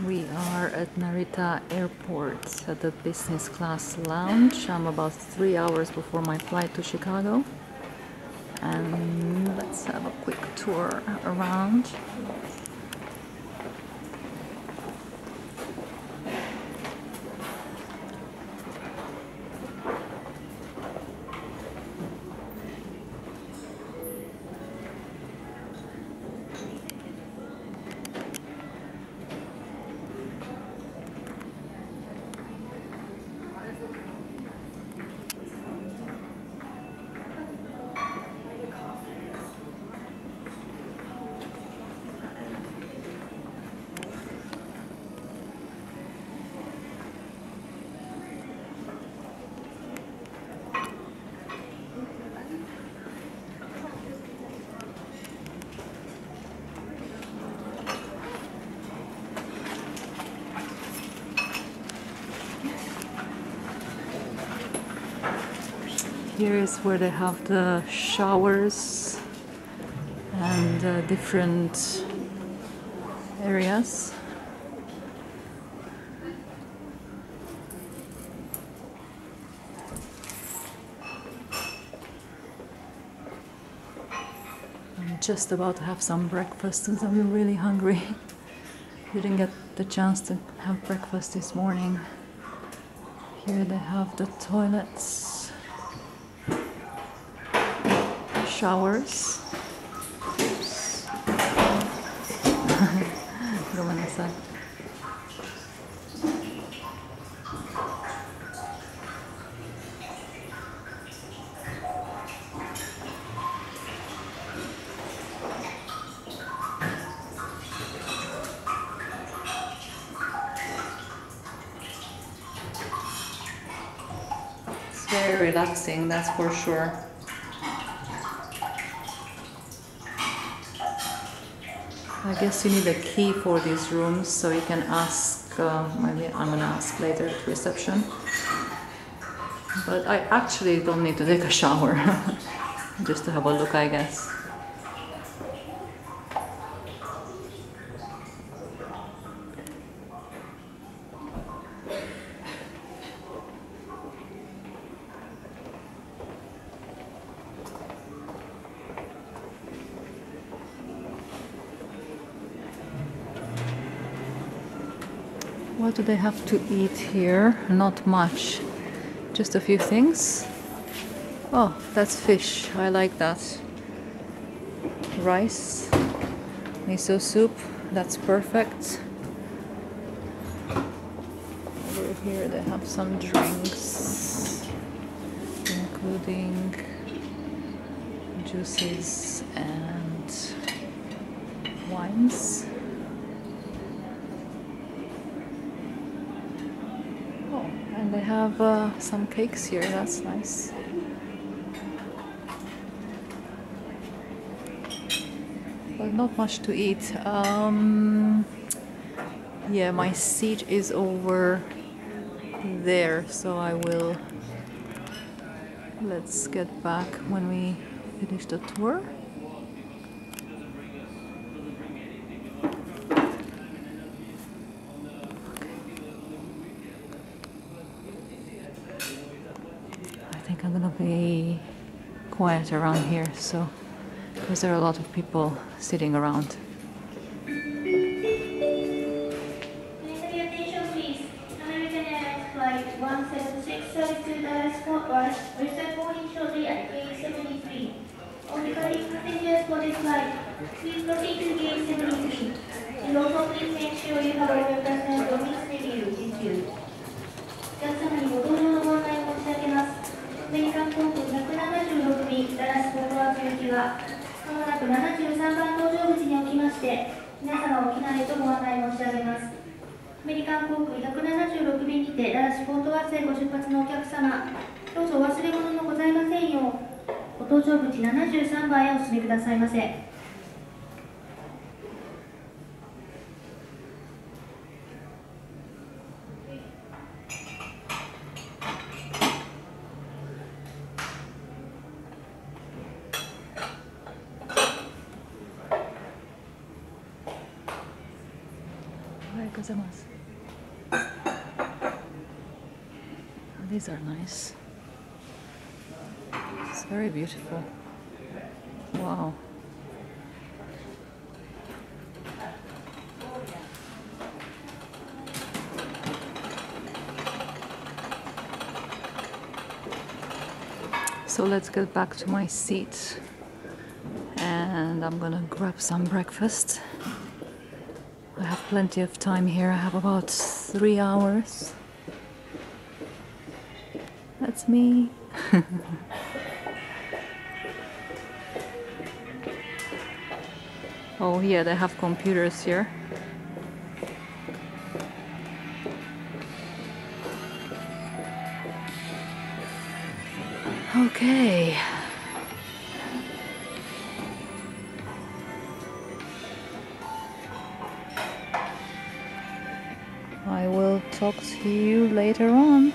We are at Narita Airport at the business class lounge. I'm about three hours before my flight to Chicago. And let's have a quick tour around. Here is where they have the showers and uh, different areas. I'm just about to have some breakfast because I'm really hungry. Didn't get the chance to have breakfast this morning. Here they have the toilets, showers. Oops. Going outside. very relaxing, that's for sure. I guess you need a key for these rooms, so you can ask. Uh, maybe I'm gonna ask later at reception. But I actually don't need to take a shower, just to have a look, I guess. What do they have to eat here? Not much. Just a few things. Oh, that's fish. I like that. Rice, miso soup. That's perfect. Over here they have some drinks, including juices and wines. Oh, and they have uh, some cakes here. That's nice. But not much to eat. Um, yeah, my seat is over there, so I will. Let's get back when we finish the tour. I'm gonna be quiet around here, so because there are a lot of people sitting around. Please pay attention, please. American Airlines Flight 176 to Fort uh, Worth will start boarding shortly at gate 73. All departing passengers for this flight, please proceed to gate 73. And also please make sure you have all your まもなく73番搭乗口におきまして、皆様沖縄へとご案内申し上げます。アメリカン航空176便にてダラスフォートワースへご出発のお客様、どうぞお忘れ物のございませんよう、ご搭乗口73番へお進みくださいませ。Gozaimasu. Oh, these are nice. It's very beautiful. Wow. So let's get back to my seat and I'm gonna grab some breakfast. I have plenty of time here. I have about three hours. That's me. oh, yeah, they have computers here. Okay. Talk to you later on.